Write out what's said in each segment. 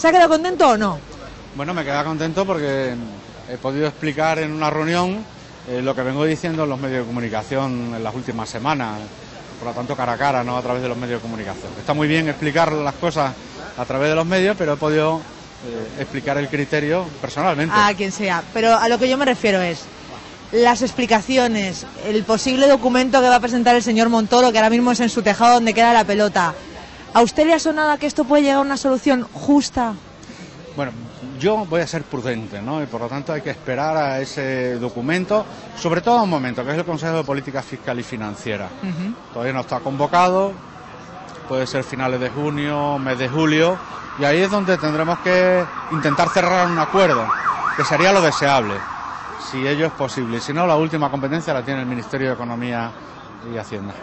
¿Se ha quedado contento o no? Bueno, me queda contento porque he podido explicar en una reunión eh, lo que vengo diciendo en los medios de comunicación en las últimas semanas, por lo tanto cara a cara, no a través de los medios de comunicación. Está muy bien explicar las cosas a través de los medios, pero he podido eh, explicar el criterio personalmente. A quien sea. Pero a lo que yo me refiero es las explicaciones, el posible documento que va a presentar el señor Montoro, que ahora mismo es en su tejado donde queda la pelota. ¿A usted le ha sonado que esto puede llegar a una solución justa? Bueno, yo voy a ser prudente, ¿no? Y por lo tanto hay que esperar a ese documento, sobre todo a un momento, que es el Consejo de Política Fiscal y Financiera. Todavía no está convocado, puede ser finales de junio, mes de julio, y ahí es donde tendremos que intentar cerrar un acuerdo, que sería lo deseable, si ello es posible. Si no, la última competencia la tiene el Ministerio de Economía y Hacienda.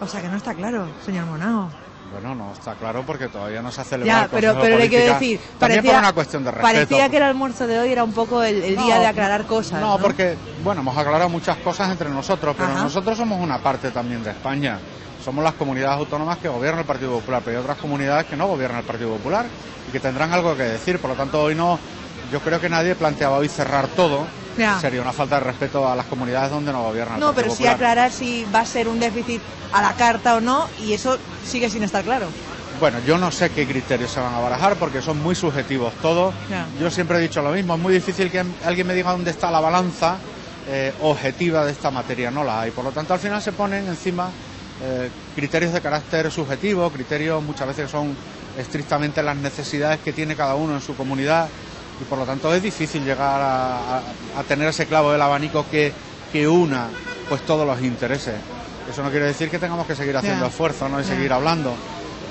O sea que no está claro, señor Monao. Bueno, no está claro porque todavía no se ha celebrado Ya, pero, pero le quiero decir, parecía, por una cuestión de respeto. parecía que el almuerzo de hoy era un poco el, el día de aclarar cosas. No, porque, bueno, hemos aclarado muchas cosas entre nosotros, pero Ajá. nosotros somos una parte también de España. Somos las comunidades autónomas que gobierna el Partido Popular, pero hay otras comunidades que no gobiernan el Partido Popular y que tendrán algo que decir. Por lo tanto, hoy no, yo creo que nadie planteaba hoy cerrar todo. Ya. Sería una falta de respeto a las comunidades donde no gobierna el No, pero sí aclarar si va a ser un déficit a la carta o no, y eso sigue sin estar claro. Bueno, yo no sé qué criterios se van a barajar porque son muy subjetivos todos. Yo siempre he dicho lo mismo, es muy difícil que alguien me diga dónde está la balanza eh, objetiva de esta materia, no la hay. Por lo tanto, al final se ponen encima eh, criterios de carácter subjetivo, criterios muchas veces son estrictamente las necesidades que tiene cada uno en su comunidad y por lo tanto es difícil llegar a, a- a tener ese clavo del abanico que, que una pues todos los intereses. Eso no quiere decir que tengamos que seguir haciendo Ya. esfuerzos ¿no? y seguir hablando.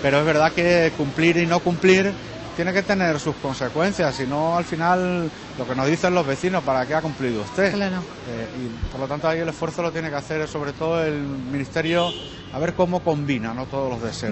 Pero es verdad que cumplir y no cumplir tiene que tener sus consecuencias, si no al final lo que nos dicen los vecinos, ¿para qué ha cumplido usted? Claro. Eh, y por lo tanto ahí el esfuerzo lo tiene que hacer sobre todo el Ministerio a ver cómo combina ¿no? todos los deseos.